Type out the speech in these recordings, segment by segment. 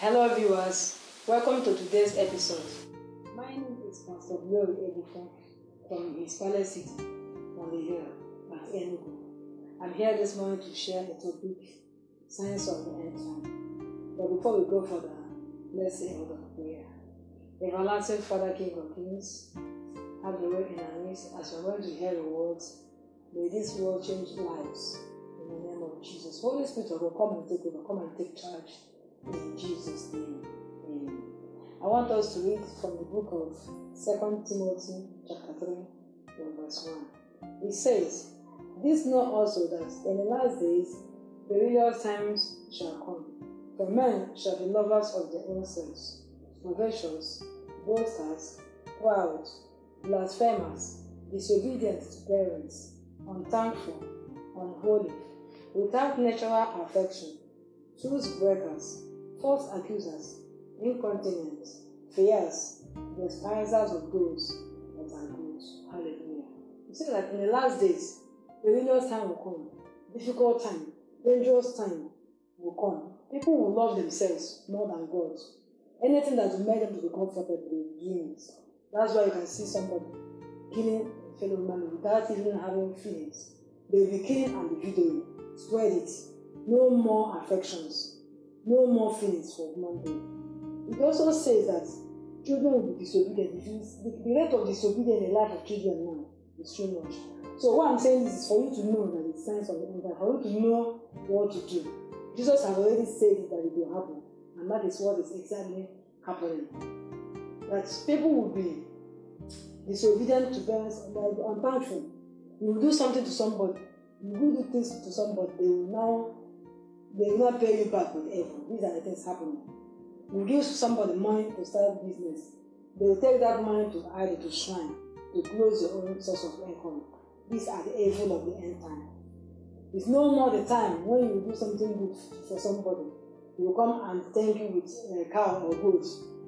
Hello, viewers. Welcome to today's episode. My name is Pastor Glory Egbufor from His City on the hill at Enugu. I'm here this morning to share a topic, Signs of the End Time. But before we go further, let's say a word of prayer. Everlasting Father, King of Kings, have your way in our midst as we're going to hear your words. May this word change lives in the name of Jesus. Holy Spirit will come and take over, come and take charge in Jesus' name. Amen. I want us to read from the book of 2 Timothy chapter 3 verse 1. It says, This know also that in the last days perilous times shall come. For men shall be lovers of their own selves, covetous, boasters, proud, blasphemers, disobedient to parents, unthankful, unholy, without natural affection, truth breakers, false accusers, incontinent, fierce, despisers of those that are good. Hallelujah. You see that in the last days, perilous time will come, difficult time, dangerous time will come. People will love themselves more than God. Anything that will make them to be comfortable, they it. That's why you can see somebody killing a fellow man without even having feelings. They will be killing and be videoing. Spread it. No more affections. No more feelings for being. It also says that children will be disobedient. The, rate of disobedience in the life of children now is too much. So what I'm saying is for you to know that it's signs of the end for you to know what to do. Jesus has already said that it will happen, and that is what is exactly happening. That people will be disobedient to parents, unthankful. You will do something to somebody, you will do things to somebody, they will now they will not pay you back with evil. These are the things happening. You give somebody money to start business. They will take that money to either to shrine, to close your own source of income. These are the evil of the end time. It's no more the time when you do something good for somebody. You come and thank you with a cow or goat.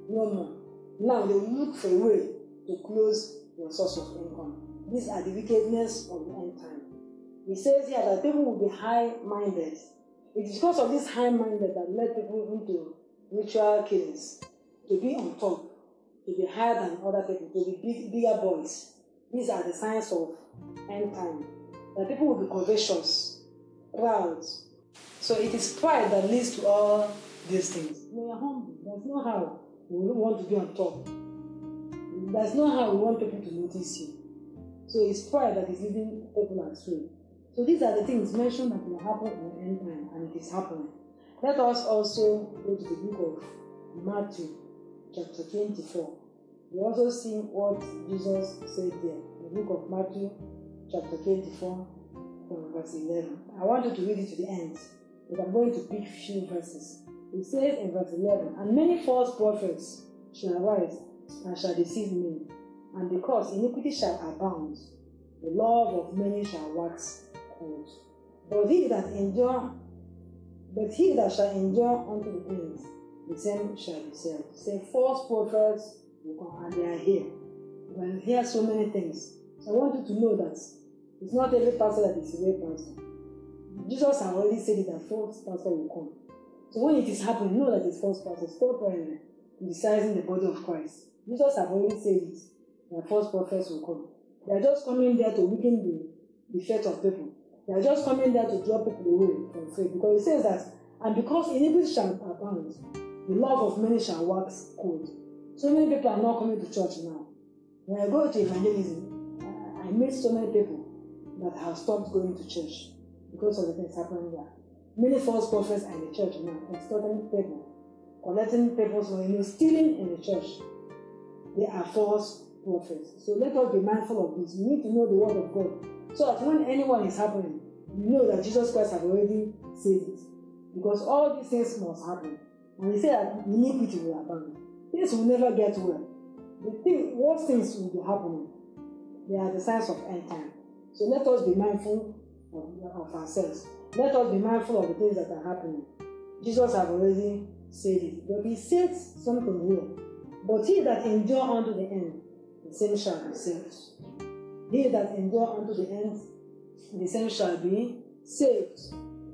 No more. Now they look for a way to close your source of income. These are the wickedness of the end time. He says here that people will be high-minded. It is because of this high-minded that led people into ritual killings, to be on top, to be higher than other people, to be big, bigger boys. These are the signs of end time. That people will be covetous, proud. So it is pride that leads to all these things. We are humble. There's no how we want to be on top. There's no how we want people to notice you. So it's pride that is leading people astray. So these are the things mentioned that will happen in the end time, and it is happening. Let us also go to the book of Matthew, chapter 24. We also see what Jesus said there. The book of Matthew, chapter 24, from verse 11. I want you to read it to the end, but I'm going to pick few verses. It says in verse 11, And many false prophets shall arise and shall deceive many, and because iniquity shall abound, the love of many shall wax cold. But he that endure, but he that shall endure unto the end, the same shall be saved. Say false prophets will come, and they are here. You can hear so many things. So I want you to know that it's not every pastor that is a real pastor. Jesus has already said it that false pastor will come. So when it is happening, know that it's false pastor. Stop uh, criticizing the body of Christ. Jesus has already said it that false prophets will come. They are just coming there to weaken the, the faith of people. They are just coming there to draw people away from faith. Because it says that, and because iniquity shall abound, the love of many shall wax cold. So many people are not coming to church now. When I go to evangelism, I, meet so many people that have stopped going to church because of the things happening there. Many false prophets are in the church now, extorting people, collecting people's money, stealing in the church. They are false prophets. So let us be mindful of this. We need to know the word of God. So that when anyone is happening, we know that Jesus Christ has already said it. Because all these things must happen. And he said that iniquity will abound. Things will never get well. The thing, worst things will be happening. They are the signs of end time. So let us be mindful of, of ourselves. Let us be mindful of the things that are happening. Jesus has already said it. But he said something here. But he that endure unto the end, the same shall be saved. He that endure unto the end, the same shall be saved.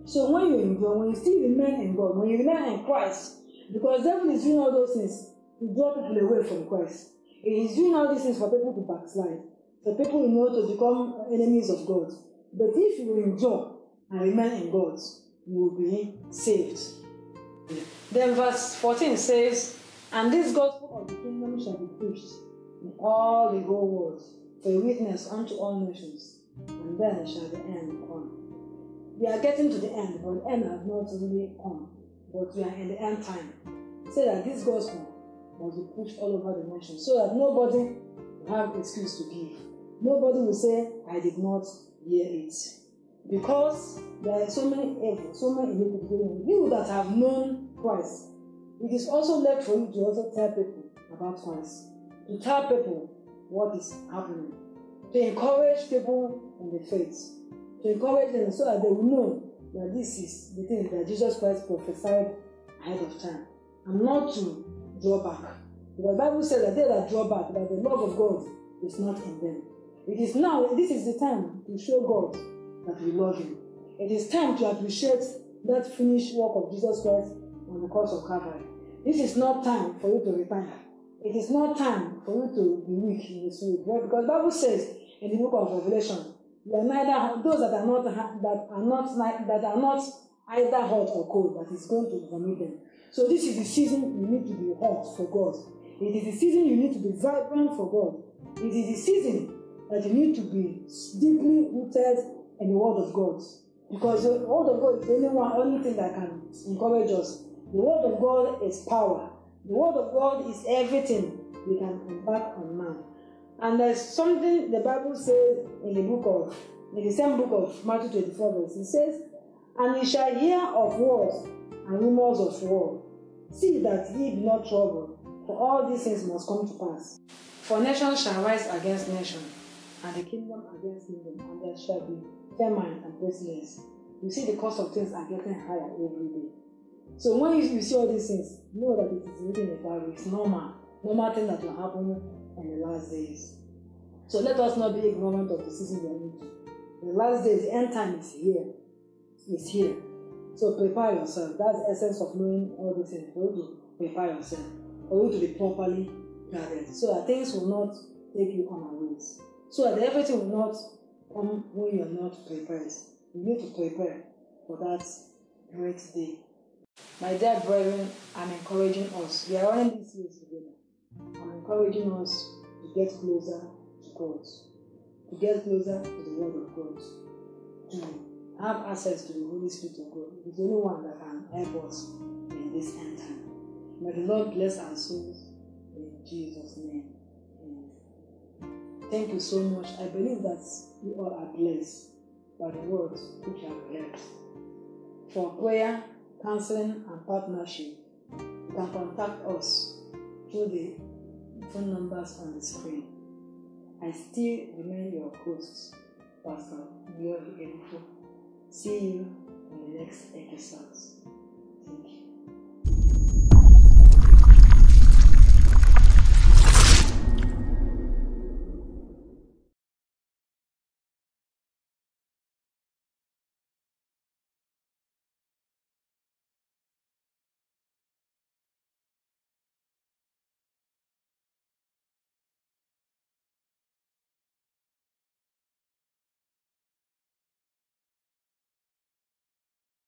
So when you endure, when you still remain in God, when you remain in Christ, Because devil is doing all those things to draw people away from Christ. He is doing all these things for people to backslide, for people you know to become enemies of God. But if you endure and remain in God, you will be saved. Then verse 14 says, And this gospel of the kingdom shall be preached in all the whole world a witness unto all nations, and then shall the end come. We are getting to the end, but the end has not really come. But we are in the end time. Say that this gospel must be pushed all over the nation so that nobody will have excuse to give. Nobody will say, I did not hear it. Because there are so many evil, so many iniquities going on. You that have known Christ, it is also left for you to also tell people about Christ. To tell people what is happening. To encourage people in the faith. To encourage them so that they will know that this is the thing that Jesus Christ prophesied ahead of time. And not to draw back. The Bible says that they that draw back, that the love of God is not in them. It is now, this is the time to show God that we love Him. It is time to appreciate that finished work of Jesus Christ on the cross of Calvary. This is not time for you to repent. It is not time for you to be weak in the spirit. Because Bible says in the book of Revelation, you are neither those that are not that are not that are not either hot or cold, that is going to vomit them. So this is the season you need to be hot for God. It is the season you need to be vibrant for God. It is the season that you need to be deeply rooted in the Word of God. Because the Word of God is the only one, only thing that can encourage us. The Word of God is power. The Word of God is everything we can embark on man. And there's something the Bible says in the book of, in the same book of Matthew 24, verse, it says, And ye shall hear of wars and rumors of war. See that ye be not troubled, for all these things must come to pass. For nation shall rise against nation, and the kingdom against kingdom, and there shall be famine and pestilence. You see, the cost of things are getting higher every day. So when you, you see all these things, know that it is written in the Bible. It's normal, normal thing that will happen in the last days. So let us not be ignorant of the season we are in. The last days, end time is here. It's here. So prepare yourself. That's the essence of knowing all these things. For you to prepare yourself. For you to be properly guarded. So that things will not take you on unawares. So that everything will not come when you are not prepared. You need to prepare for that great day. My dear brethren, I'm encouraging us. We are running this race together. I'm encouraging us to get closer to God, to get closer to the Word of God, to have access to the Holy Spirit of God. He's the only one that can help us in this end time. May the Lord bless our souls in Jesus' name. Amen. Thank you so much. I believe that we all are blessed by the words which have heard. For prayer, counseling, and partnership, you can contact us through the phone numbers on the screen. I still remain your host, Pastor Glory Egbufor. See you in the next episodes. Thank you.